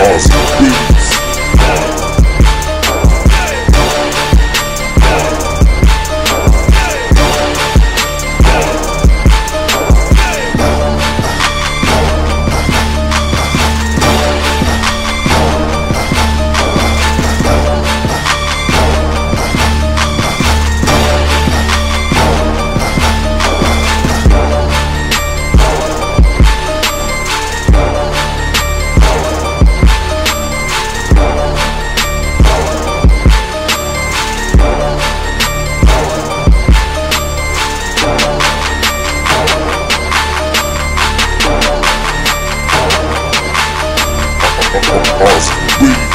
awesome B. on us. We